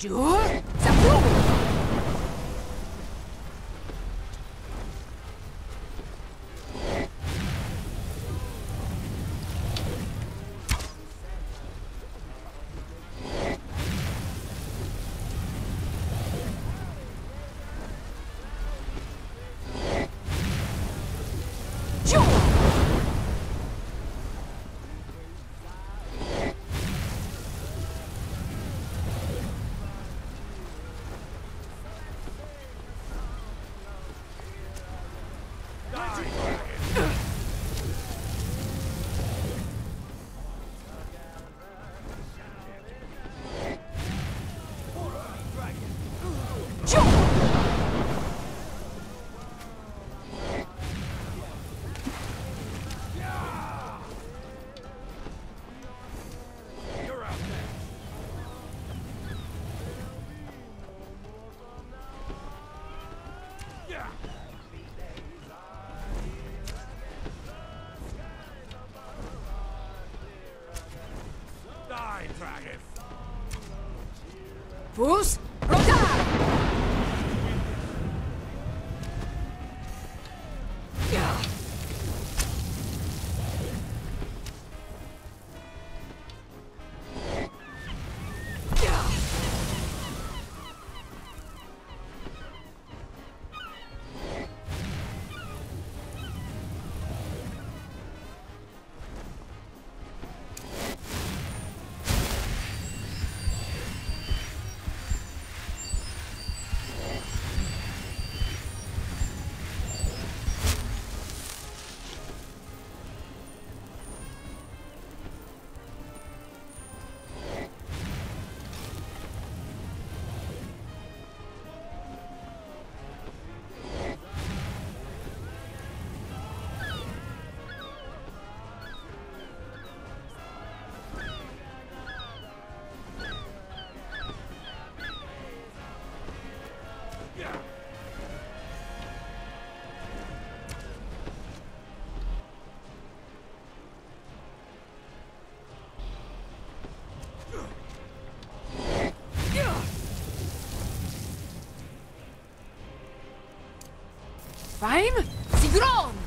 Giù! Die, Fajn? Sigron!